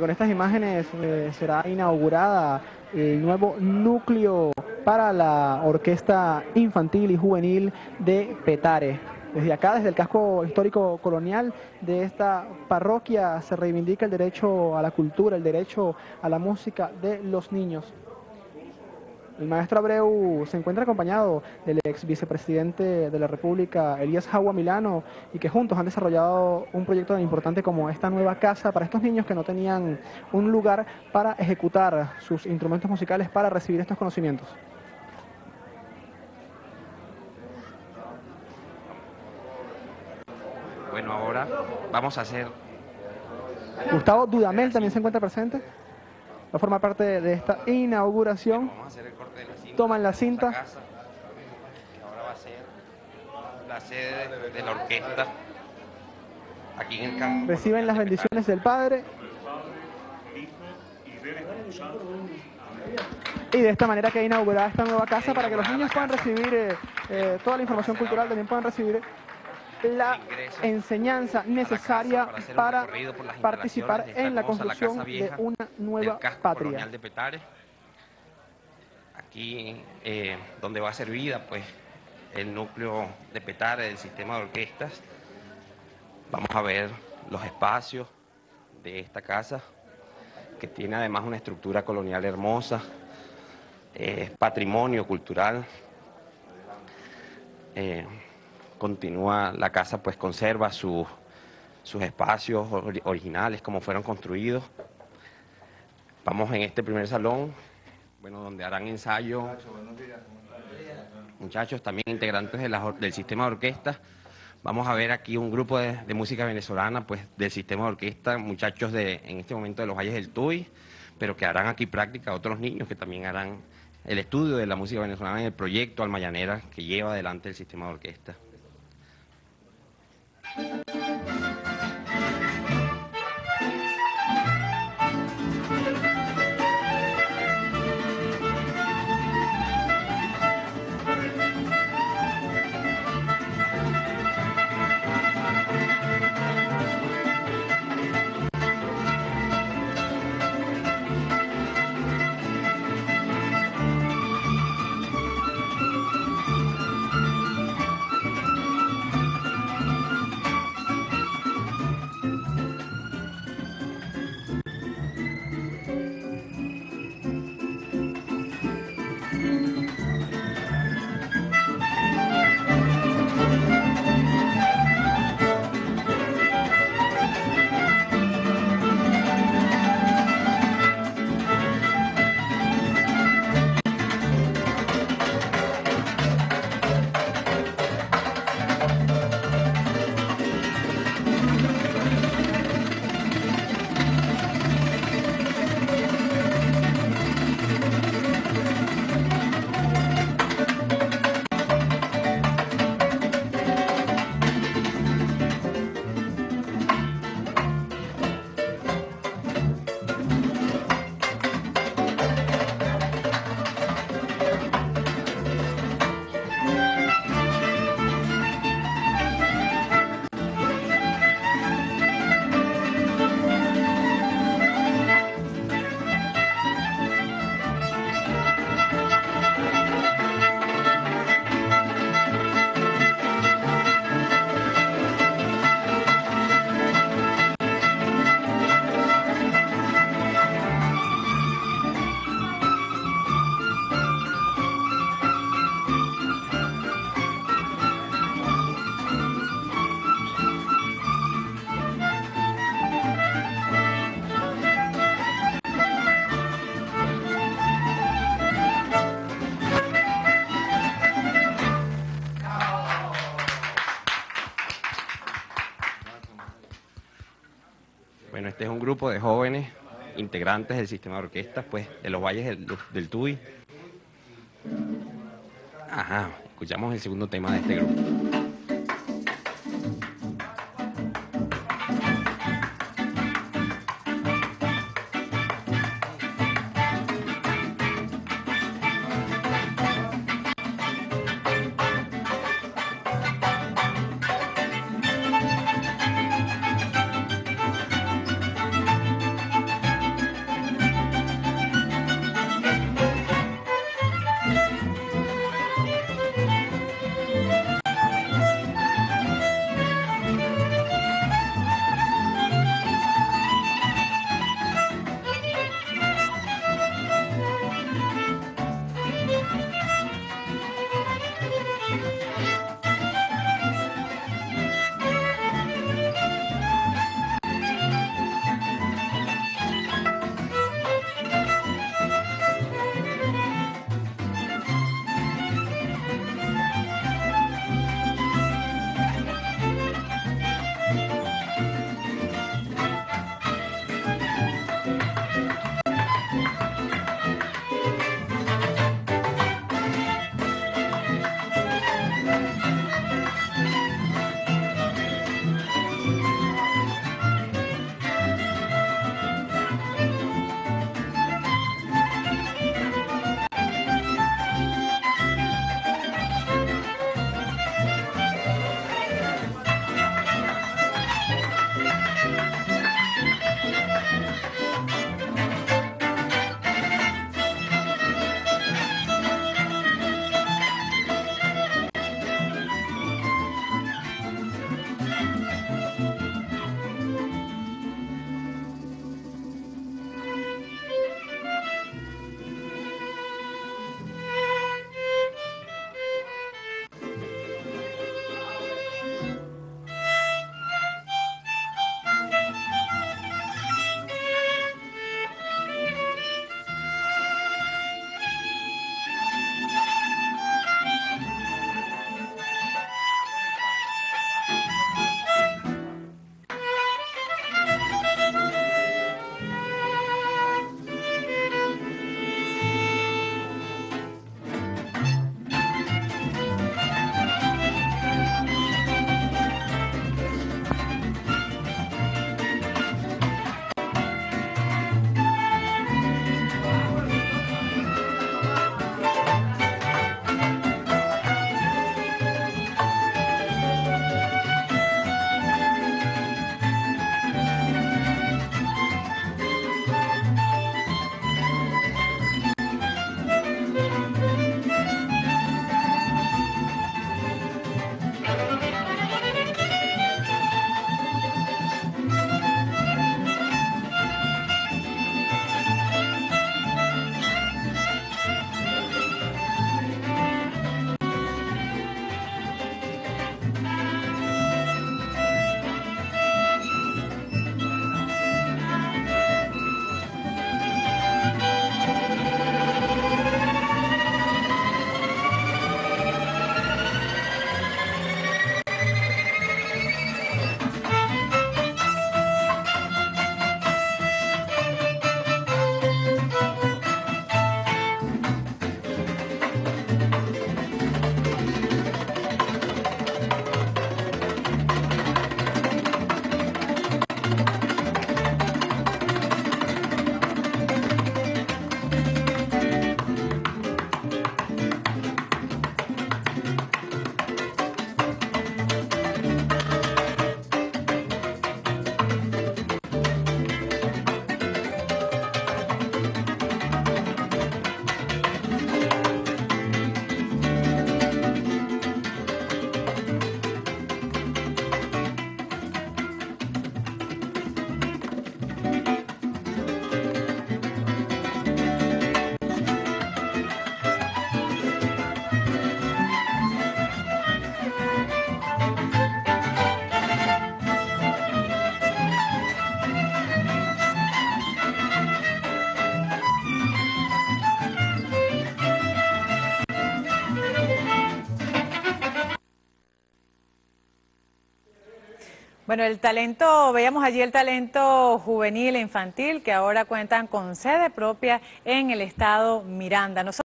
Con estas imágenes eh, será inaugurada el nuevo núcleo para la Orquesta Infantil y Juvenil de Petare. Desde acá, desde el casco histórico colonial de esta parroquia, se reivindica el derecho a la cultura, el derecho a la música de los niños. El maestro Abreu se encuentra acompañado del ex vicepresidente de la República, Elías Jagua Milano, y que juntos han desarrollado un proyecto tan importante como esta nueva casa para estos niños que no tenían un lugar para ejecutar sus instrumentos musicales para recibir estos conocimientos. Bueno, ahora vamos a hacer... Gustavo Dudamel también se encuentra presente. A formar parte de esta inauguración. Toman la cinta. Que ahora va a ser la sede de la orquesta aquí en el campo. Reciben las bendiciones del Padre. Y de esta manera queda inaugurada esta nueva casa para que los niños puedan recibir eh, eh, toda la información cultural, también puedan recibir la enseñanza necesaria Para participar en la construcción de una nueva patria. colonial de Petare. Aquí eh, donde va a ser vida pues el núcleo de Petare del sistema de orquestas. Vamos a ver los espacios de esta casa que tiene además una estructura colonial hermosa, es patrimonio cultural. Eh, continúa la casa pues conserva sus espacios ori- originales, como fueron construidos. Vamos en este primer salón, bueno, donde harán ensayo. Muchachos, también integrantes del sistema de orquesta. Vamos a ver aquí un grupo de, de música venezolana, pues del sistema de orquesta, muchachos de, en este momento de los Valles del Tuy, pero que harán aquí práctica otros niños que también harán el estudio de la música venezolana en el proyecto Almayanera que lleva adelante el sistema de orquesta. Thank you. Bueno, este es un grupo de jóvenes integrantes del sistema de orquestas, pues, de los valles del, del Tuy. Ajá, escuchamos el segundo tema de este grupo. Bueno, el talento, veíamos allí el talento juvenil e infantil que ahora cuentan con sede propia en el estado Miranda.